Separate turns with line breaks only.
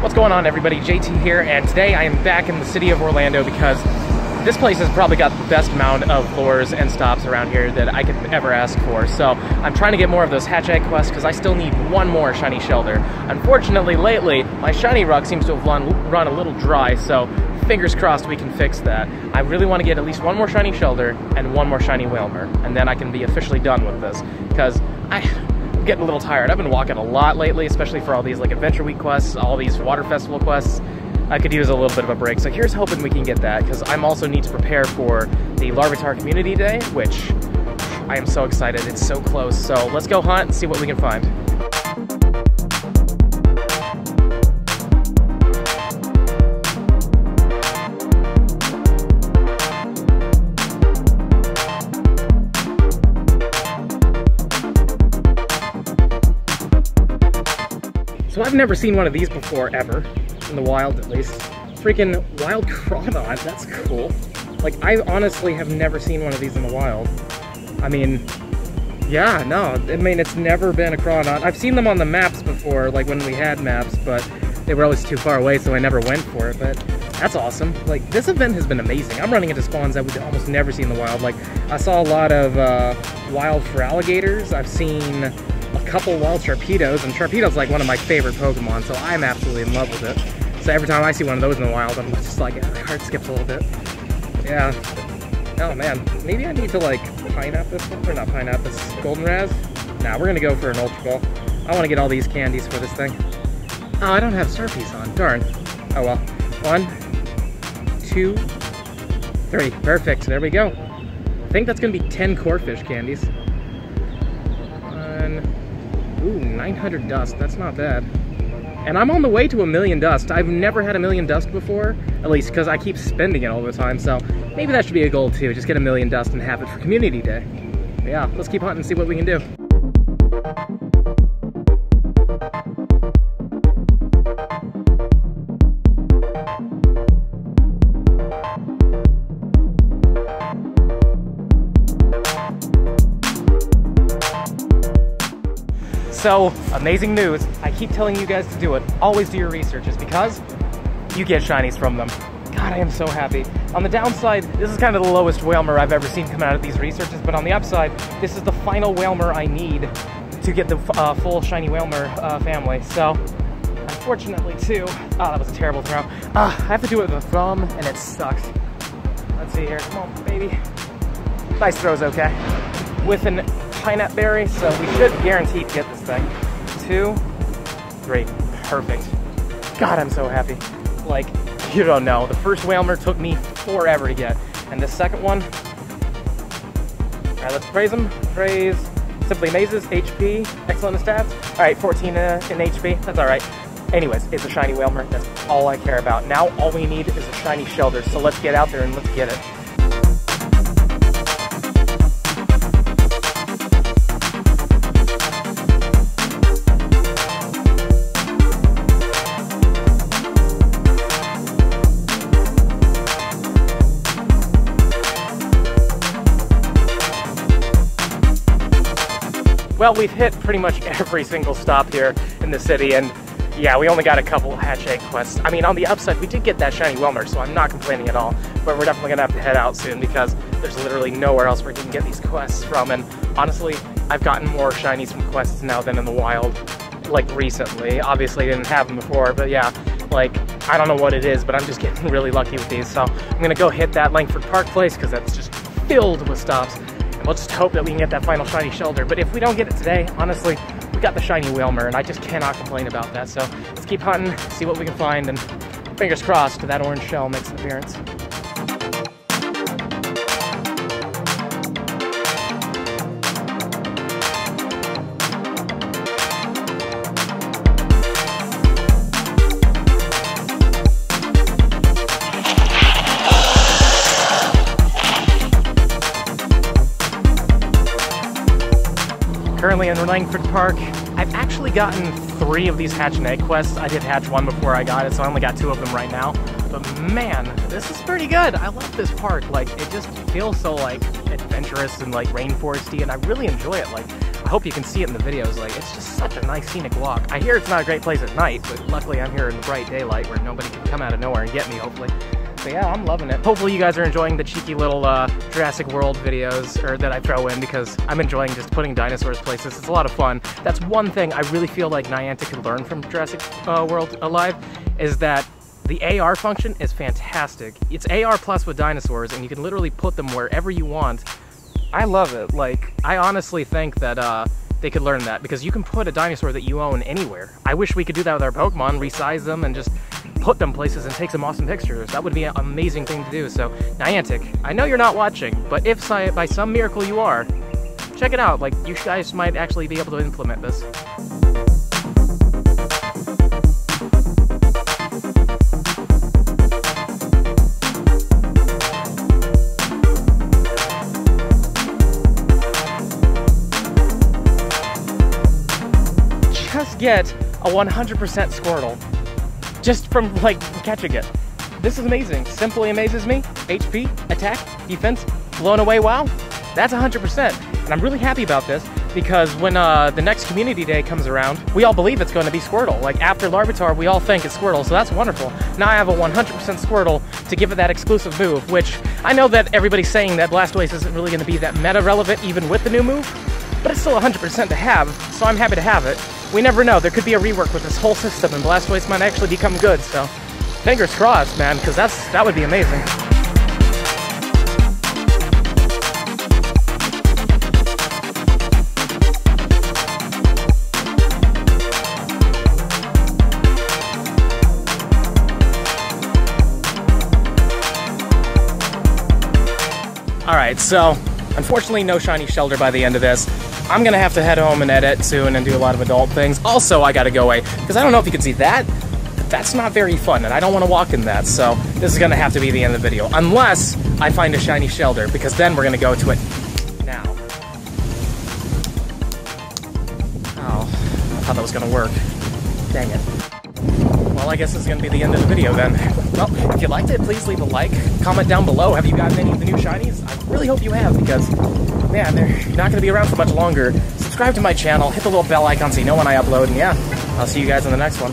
What's going on everybody? JT here and today I am back in the city of Orlando because this place has probably got the best amount of lures and stops around here that I could ever ask for. So I'm trying to get more of those hatch egg quests because I still need one more shiny Shellder. Unfortunately, lately, my shiny rug seems to have run, run a little dry, so fingers crossed we can fix that. I really want to get at least one more shiny Shellder and one more shiny Wailmer, and then I can be officially done with this because I getting a little tired. I've been walking a lot lately, especially for all these like Adventure Week quests, all these Water Festival quests. I could use a little bit of a break. So here's hoping we can get that, because I'm also need to prepare for the Larvitar Community Day, which I am so excited. It's so close. So let's go hunt and see what we can find. I've never seen one of these before, ever. In the wild, at least. Freaking wild crawdad, that's cool. Like, I honestly have never seen one of these in the wild. I mean, yeah, no, I mean, it's never been a crawdad. I've seen them on the maps before, like when we had maps, but they were always too far away, so I never went for it, but that's awesome. Like, this event has been amazing. I'm running into spawns I would almost never see in the wild. Like, I saw a lot of uh, wild alligators. I've seen couple wild Sharpedos, and Sharpedo's like one of my favorite Pokemon, so I'm absolutely in love with it. So every time I see one of those in the wild, I'm just like, my heart skips a little bit. Yeah. Oh man, maybe I need to like pineapple this one, or not pineapple, this golden raz. Nah, we're gonna go for an ultra ball. I want to get all these candies for this thing. Oh, I don't have star on. Darn. Oh well. One, two, three. Perfect. There we go. I think that's gonna be 10 Corphish candies. Ooh, 900 dust. That's not bad. And I'm on the way to a million dust. I've never had a million dust before, at least because I keep spending it all the time. So maybe that should be a goal too. Just get a million dust and have it for Community Day. But yeah, let's keep hunting and see what we can do. So, amazing news. I keep telling you guys to do it. Always do your research. Because you get shinies from them. God, I am so happy. On the downside, this is kind of the lowest Wailmer I've ever seen come out of these researches, but on the upside, this is the final Wailmer I need to get the uh, full shiny Wailmer uh, family. So, unfortunately too, oh, that was a terrible throw. Uh, I have to do it with a thumb, and it sucks. Let's see here. Come on, baby. Nice throw's okay. With an pineapple berry, so we should guarantee to get this thing. Two, three, perfect. God, I'm so happy. Like, you don't know, the first Wailmer took me forever to get, and the second one, all right, let's praise him. Praise Simply Amazes, HP, excellent stats. All right, 14 uh, in HP, that's all right. Anyways, it's a shiny Wailmer, that's all I care about. Now all we need is a shiny Shellder, so let's get out there and let's get it. Well, we've hit pretty much every single stop here in the city, and yeah, we only got a couple hatch egg quests. I mean, on the upside, we did get that shiny Wailmer, so I'm not complaining at all, but we're definitely gonna have to head out soon because there's literally nowhere else where we can get these quests from, and honestly, I've gotten more shinies from quests now than in the wild, like recently. Obviously, I didn't have them before, but yeah, like, I don't know what it is, but I'm just getting really lucky with these, so I'm gonna go hit that Langford Park place because that's just filled with stops. We'll just hope that we can get that final shiny Shellder. But if we don't get it today, honestly, we got the shiny Wailmer, and I just cannot complain about that. So let's keep hunting, see what we can find, and fingers crossed that orange shell makes an appearance. Currently in Langford Park. I've actually gotten three of these hatch and egg quests. I did hatch one before I got it, so I only got two of them right now. But man, this is pretty good. I love this park. Like, it just feels so like adventurous and like rainforesty, and I really enjoy it. Like, I hope you can see it in the videos. Like, it's just such a nice scenic walk. I hear it's not a great place at night, but luckily I'm here in bright daylight where nobody can come out of nowhere and get me, hopefully. But yeah, I'm loving it. Hopefully you guys are enjoying the cheeky little uh, Jurassic World videos or that I throw in because I'm enjoying just putting dinosaurs places. It's a lot of fun. That's one thing I really feel like Niantic could learn from Jurassic uh, World Alive is that the AR function is fantastic. It's AR plus with dinosaurs and you can literally put them wherever you want. I love it. Like, I honestly think that uh, they could learn that because you can put a dinosaur that you own anywhere. I wish we could do that with our Pokemon, resize them and just put them places and take some awesome pictures. That would be an amazing thing to do. So, Niantic, I know you're not watching, but if by some miracle you are, check it out. Like, you guys might actually be able to implement this. Just get a 100% Squirtle just from like catching it. This is amazing. Simply amazes me. HP, attack, defense, blown away wow. That's 100%. And I'm really happy about this because when uh, the next community day comes around, we all believe it's going to be Squirtle. Like after Larvitar, we all think it's Squirtle, so that's wonderful. Now I have a 100% Squirtle to give it that exclusive move, which I know that everybody's saying that Blastoise isn't really going to be that meta relevant even with the new move, but it's still 100% to have, so I'm happy to have it. We never know, there could be a rework with this whole system and Blastoise might actually become good, so fingers crossed, man, because that's that would be amazing. Alright, so unfortunately no shiny Shellder by the end of this. I'm gonna have to head home and edit soon and do a lot of adult things. Also, I gotta go away, because I don't know if you can see that, that's not very fun, and I don't want to walk in that, so this is gonna have to be the end of the video. Unless I find a shiny Shellder, because then we're gonna go to it now. Oh, I thought that was gonna work. Dang it. Well, I guess this is going to be the end of the video then. Well, if you liked it, please leave a like. Comment down below. Have you gotten any of the new shinies? I really hope you have because man, they're not going to be around for much longer. Subscribe to my channel, hit the little bell icon so you know when I upload, and yeah, I'll see you guys in the next one.